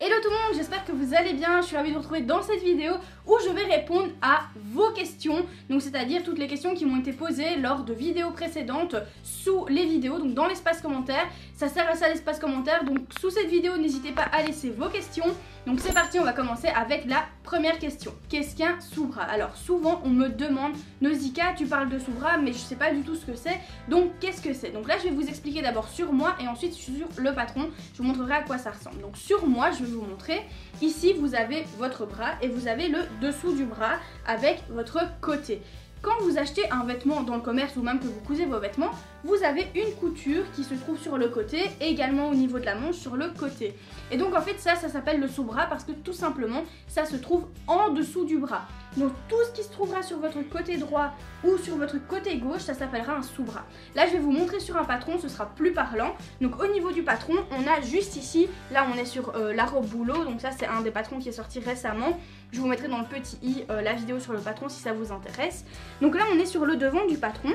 Hello tout le monde, j'espère que vous allez bien, je suis ravie de vous retrouver dans cette vidéo où je vais répondre à vos questions, donc c'est-à-dire toutes les questions qui m'ont été posées lors de vidéos précédentes sous les vidéos, donc dans l'espace commentaire, ça sert à ça l'espace commentaire, donc sous cette vidéo n'hésitez pas à laisser vos questions, donc c'est parti, on va commencer avec la première question. Qu'est-ce qu'un sous-bras Alors souvent on me demande, Nozika tu parles de sous-bras mais je sais pas du tout ce que c'est, donc qu'est-ce que c'est? Donc là je vais vous expliquer d'abord sur moi et ensuite sur le patron, je vous montrerai à quoi ça ressemble. Donc sur moi je vais vous montrer, ici vous avez votre bras et vous avez le dessous du bras avec votre côté. Quand vous achetez un vêtement dans le commerce ou même que vous cousez vos vêtements, vous avez une couture qui se trouve sur le côté et également au niveau de la manche sur le côté. Et donc en fait ça, ça s'appelle le sous-bras parce que tout simplement ça se trouve en dessous du bras. Donc tout ce qui se trouvera sur votre côté droit ou sur votre côté gauche, ça s'appellera un sous-bras. Là je vais vous montrer sur un patron, ce sera plus parlant. Donc au niveau du patron, on a juste ici, là on est sur euh, la robe boulot, donc ça c'est un des patrons qui est sorti récemment. Je vous mettrai dans le petit i euh, la vidéo sur le patron si ça vous intéresse. Donc là on est sur le devant du patron.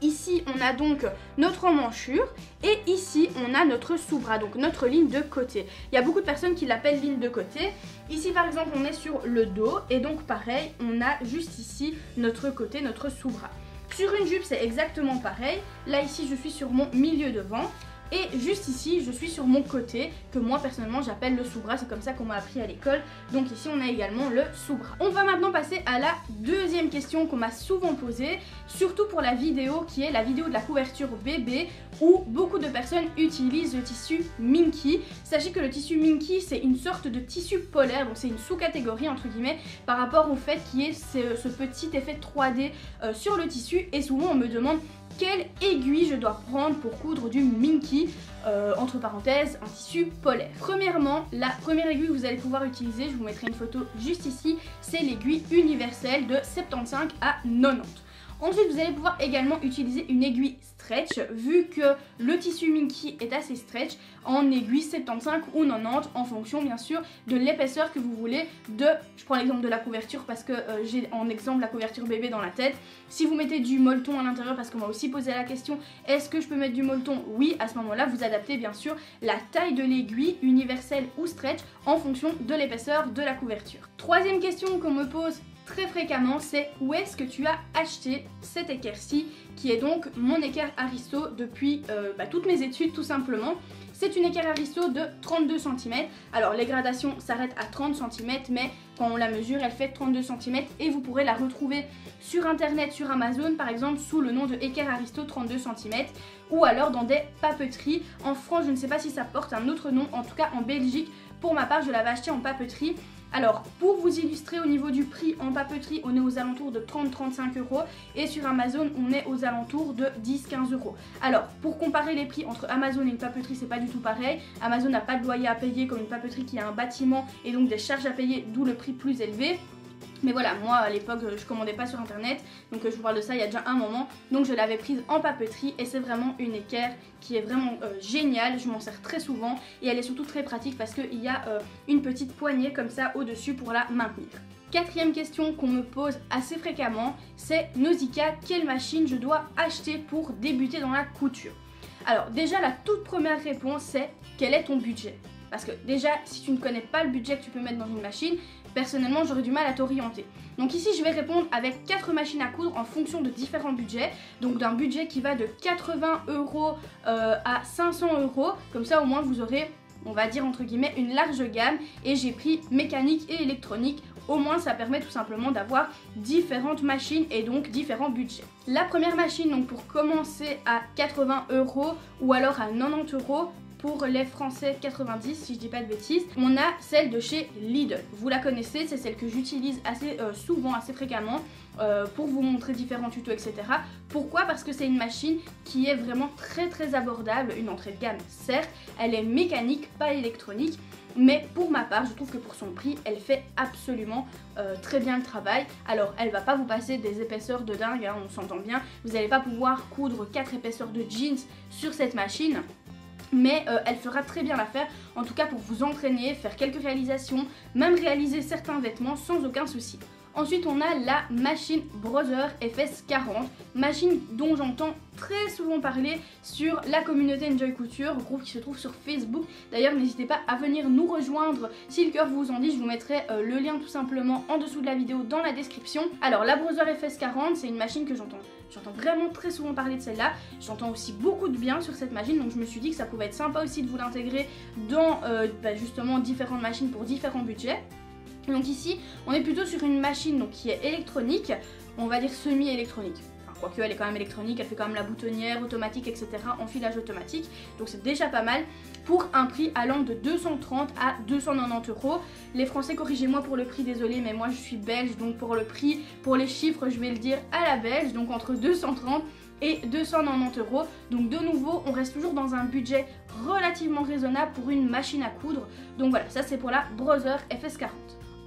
Ici, on a donc notre emmanchure et ici, on a notre sous-bras, donc notre ligne de côté. Il y a beaucoup de personnes qui l'appellent ligne de côté. Ici, par exemple, on est sur le dos et donc pareil, on a juste ici notre côté, notre sous-bras. Sur une jupe, c'est exactement pareil. Là, ici, je suis sur mon milieu devant et juste ici, je suis sur mon côté, que moi personnellement j'appelle le sous-bras, c'est comme ça qu'on m'a appris à l'école. Donc ici on a également le sous-bras. On va maintenant passer à la deuxième question qu'on m'a souvent posée, surtout pour la vidéo qui est la vidéo de la couverture bébé, où beaucoup de personnes utilisent le tissu Minky. Sachez que le tissu Minky c'est une sorte de tissu polaire, donc c'est une sous-catégorie entre guillemets par rapport au fait qu'il y ait ce, petit effet 3D euh, sur le tissu. Et souvent on me demande quelle aiguille je dois prendre pour coudre du Minky, euh, entre parenthèses, un tissu polaire. Premièrement, la première aiguille que vous allez pouvoir utiliser, je vous mettrai une photo juste ici, c'est l'aiguille universelle de 75 à 90. Ensuite, vous allez pouvoir également utiliser une aiguille stretch, vu que le tissu Minky est assez stretch, en aiguille 75 ou 90, en fonction bien sûr de l'épaisseur que vous voulez de, je prends l'exemple de la couverture parce que euh, j'ai en exemple la couverture bébé dans la tête. Si vous mettez du molleton à l'intérieur, parce qu'on m'a aussi posé la question, est-ce que je peux mettre du molleton? Oui, à ce moment-là, vous adaptez bien sûr la taille de l'aiguille, universelle ou stretch, en fonction de l'épaisseur de la couverture. Troisième question qu'on me pose très fréquemment, c'est où est-ce que tu as acheté cet équerre-ci, qui est donc mon équerre Aristo depuis euh, bah, toutes mes études tout simplement. C'est une équerre Aristo de 32 cm. Alors les gradations s'arrêtent à 30 cm, mais quand on la mesure, elle fait 32 cm et vous pourrez la retrouver sur internet, sur Amazon par exemple, sous le nom de équerre Aristo 32 cm ou alors dans des papeteries. En France, je ne sais pas si ça porte un autre nom, en tout cas en Belgique, pour ma part, je l'avais acheté en papeterie alors, pour vous illustrer au niveau du prix en papeterie, on est aux alentours de 30-35 euros et sur Amazon, on est aux alentours de 10-15 euros. Alors, pour comparer les prix entre Amazon et une papeterie, c'est pas du tout pareil. Amazon n'a pas de loyer à payer comme une papeterie qui a un bâtiment et donc des charges à payer, d'où le prix plus élevé. Mais voilà, moi à l'époque je commandais pas sur internet, donc je vous parle de ça il y a déjà un moment. Donc je l'avais prise en papeterie et c'est vraiment une équerre qui est vraiment euh, géniale, je m'en sers très souvent et elle est surtout très pratique parce qu'il y a euh, une petite poignée comme ça au dessus pour la maintenir. Quatrième question qu'on me pose assez fréquemment, c'est Nausicaa, quelle machine je dois acheter pour débuter dans la couture? Alors déjà la toute première réponse c'est quel est ton budget? Parce que déjà, si tu ne connais pas le budget que tu peux mettre dans une machine, personnellement, j'aurais du mal à t'orienter. Donc ici, je vais répondre avec 4 machines à coudre en fonction de différents budgets. Donc d'un budget qui va de 80 euros euh, à 500 euros. Comme ça, au moins, vous aurez, on va dire entre guillemets, une large gamme. Et j'ai pris mécanique et électronique au moins ça permet tout simplement d'avoir différentes machines et donc différents budgets. La première machine donc pour commencer à 80 euros ou alors à 90 euros, pour les Français 90 si je dis pas de bêtises. On a celle de chez Lidl. Vous la connaissez, c'est celle que j'utilise assez euh, souvent, assez fréquemment euh, pour vous montrer différents tutos, etc. Pourquoi? Parce que c'est une machine qui est vraiment très très abordable, une entrée de gamme certes, elle est mécanique, pas électronique. Mais pour ma part, je trouve que pour son prix, elle fait absolument euh, très bien le travail. Alors, elle va pas vous passer des épaisseurs de dingue, hein, on s'entend bien. Vous n'allez pas pouvoir coudre 4 épaisseurs de jeans sur cette machine mais euh, elle fera très bien l'affaire, en tout cas pour vous entraîner, faire quelques réalisations, même réaliser certains vêtements sans aucun souci. Ensuite, on a la machine Brother FS40, machine dont j'entends très souvent parler sur la communauté Enjoy Couture, groupe qui se trouve sur Facebook. D'ailleurs, n'hésitez pas à venir nous rejoindre si le cœur vous en dit. Je vous mettrai euh, le lien tout simplement en dessous de la vidéo dans la description. Alors, la Brother FS40, c'est une machine que j'entends J'entends vraiment très souvent parler de celle-là. J'entends aussi beaucoup de bien sur cette machine, donc je me suis dit que ça pouvait être sympa aussi de vous l'intégrer dans euh, bah, justement différentes machines pour différents budgets. Donc ici, on est plutôt sur une machine donc, qui est électronique, on va dire semi-électronique. Quoique elle est quand même électronique, elle fait quand même la boutonnière automatique, etc. en filage automatique. Donc c'est déjà pas mal pour un prix allant de 230 à 290 euros. Les Français, corrigez-moi pour le prix, désolé, mais moi je suis belge, donc pour le prix, pour les chiffres, je vais le dire à la belge, donc entre 230 et 290 euros. Donc de nouveau, on reste toujours dans un budget relativement raisonnable pour une machine à coudre. Donc voilà, ça c'est pour la Brother FS40.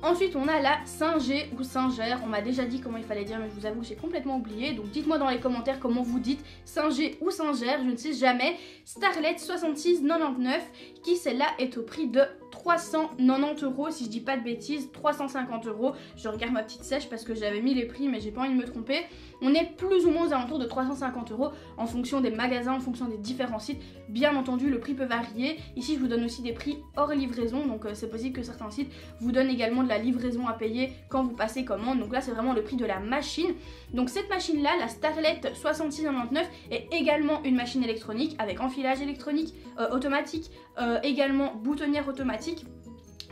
Ensuite, on a la Singer ou Singer. On m'a déjà dit comment il fallait dire, mais je vous avoue que j'ai complètement oublié. Donc dites-moi dans les commentaires comment vous dites Singer ou Singer, je ne sais jamais. Starlet 6699, qui celle-là est au prix de 390 euros, si je dis pas de bêtises, 350 euros. Je regarde ma petite sèche parce que j'avais mis les prix, mais j'ai pas envie de me tromper. On est plus ou moins aux alentours de 350 euros en fonction des magasins, en fonction des différents sites. Bien entendu, le prix peut varier. Ici, je vous donne aussi des prix hors livraison, donc euh, c'est possible que certains sites vous donnent également de la livraison à payer quand vous passez commande. Donc là, c'est vraiment le prix de la machine. Donc cette machine-là, la Starlet 6699, est également une machine électronique avec enfilage électronique euh, automatique, euh, également boutonnière automatique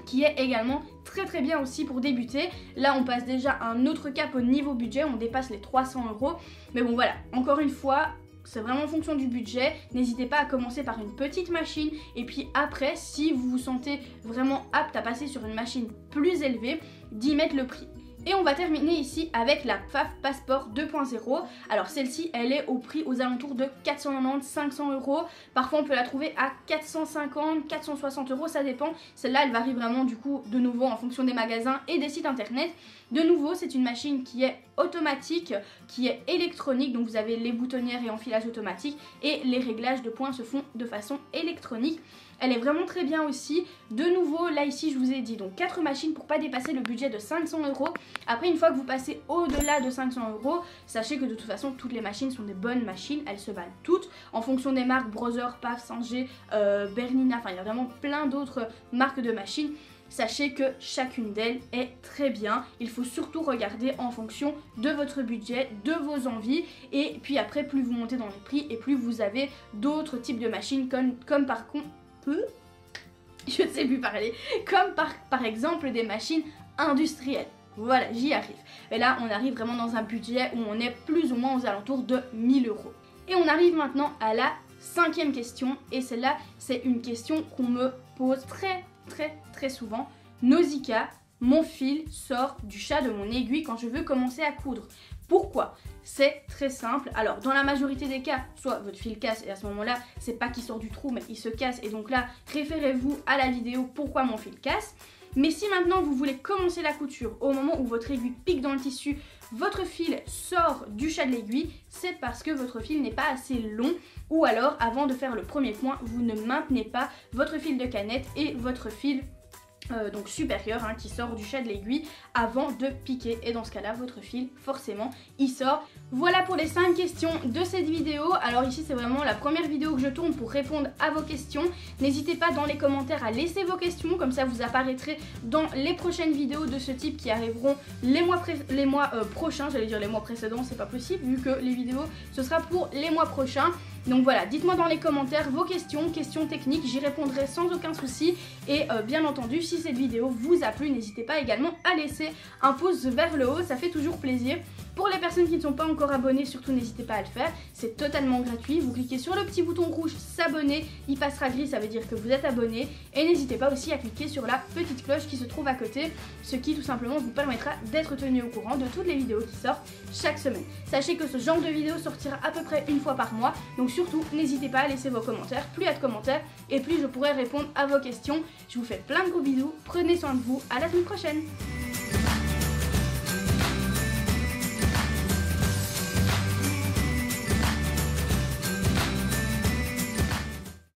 qui est également très très bien aussi pour débuter. Là on passe déjà un autre cap au niveau budget, on dépasse les 300 euros. Mais bon voilà, encore une fois, c'est vraiment en fonction du budget. N'hésitez pas à commencer par une petite machine et puis après, si vous vous sentez vraiment apte à passer sur une machine plus élevée, d'y mettre le prix. Et on va terminer ici avec la PFAF Passport 2.0. Alors celle-ci, elle est au prix aux alentours de 490-500 euros. Parfois on peut la trouver à 450, 460 euros, ça dépend. Celle-là, elle varie vraiment du coup de nouveau en fonction des magasins et des sites internet. De nouveau, c'est une machine qui est automatique, qui est électronique, donc vous avez les boutonnières et enfilage automatique et les réglages de points se font de façon électronique. Elle est vraiment très bien aussi. De nouveau, là ici, je vous ai dit donc 4 machines pour pas dépasser le budget de 500 euros. Après, une fois que vous passez au-delà de 500 euros, sachez que de toute façon, toutes les machines sont des bonnes machines. Elles se valent toutes en fonction des marques Brother, PAF, Singer, euh, Bernina. Enfin, il y a vraiment plein d'autres marques de machines sachez que chacune d'elles est très bien. Il faut surtout regarder en fonction de votre budget, de vos envies. Et puis après, plus vous montez dans les prix et plus vous avez d'autres types de machines comme, comme par contre... Je ne sais plus parler. Comme par, par exemple des machines industrielles. Voilà, j'y arrive. Et là, on arrive vraiment dans un budget où on est plus ou moins aux alentours de 1000 euros. Et on arrive maintenant à la cinquième question. Et celle-là, c'est une question qu'on me pose très très très souvent. Nausicaa, mon fil sort du chat de mon aiguille quand je veux commencer à coudre. Pourquoi? C'est très simple. Alors, dans la majorité des cas, soit votre fil casse et à ce moment-là, c'est pas qu'il sort du trou, mais il se casse. Et donc là, référez-vous à la vidéo pourquoi mon fil casse. Mais si maintenant vous voulez commencer la couture au moment où votre aiguille pique dans le tissu, votre fil sort du chat de l'aiguille, c'est parce que votre fil n'est pas assez long ou alors avant de faire le premier point, vous ne maintenez pas votre fil de canette et votre fil euh, donc supérieur hein, qui sort du chat de l'aiguille avant de piquer. Et dans ce cas là votre fil forcément il sort. Voilà pour les 5 questions de cette vidéo. Alors ici c'est vraiment la première vidéo que je tourne pour répondre à vos questions. N'hésitez pas dans les commentaires à laisser vos questions comme ça vous apparaîtrez dans les prochaines vidéos de ce type qui arriveront les mois, euh, prochains. J'allais dire les mois précédents c'est pas possible vu que les vidéos ce sera pour les mois prochains donc voilà, dites-moi dans les commentaires vos questions, questions techniques, j'y répondrai sans aucun souci. Et euh, bien entendu, si cette vidéo vous a plu, n'hésitez pas également à laisser un pouce vers le haut, ça fait toujours plaisir. Pour les personnes qui ne sont pas encore abonnées, surtout n'hésitez pas à le faire, c'est totalement gratuit. Vous cliquez sur le petit bouton rouge s'abonner, il passera gris, ça veut dire que vous êtes abonné. Et n'hésitez pas aussi à cliquer sur la petite cloche qui se trouve à côté, ce qui tout simplement vous permettra d'être tenu au courant de toutes les vidéos qui sortent chaque semaine. Sachez que ce genre de vidéo sortira à peu près une fois par mois, donc surtout n'hésitez pas à laisser vos commentaires. Plus il y a de commentaires, et plus je pourrai répondre à vos questions. Je vous fais plein de gros bisous, prenez soin de vous, à la semaine prochaine